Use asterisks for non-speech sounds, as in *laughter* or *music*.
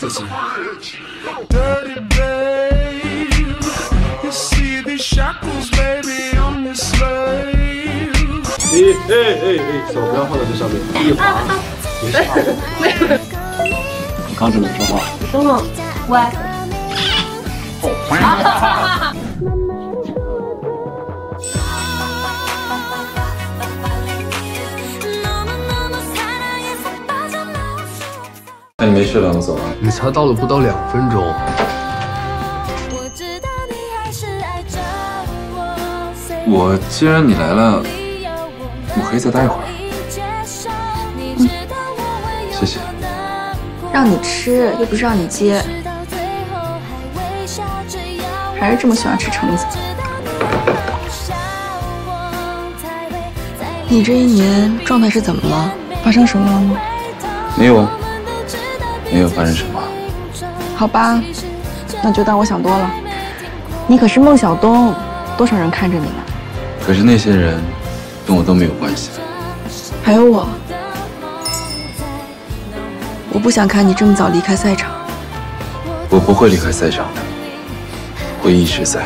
Listen. Dirty babe, you see these shackles, baby, I'm your slave. 哎哎哎哎，手不要放在这上面，一滑，别傻。我刚正在说话。等等，喂。 *laughs* *laughs* 那你没事了，我走了。你才到了不到两分钟，我知道你还是爱着我。我既然你来了，我可以再待一会儿。嗯，谢谢。让你吃又不是让你接，还是这么喜欢吃橙子。你这一年状态是怎么了？发生什么了吗？没有，没有发生什么。好吧，那就当我想多了。你可是孟小冬，多少人看着你呢？可是那些人跟我都没有关系。还有我，我不想看你这么早离开赛场。我不会离开赛场的，会一直在。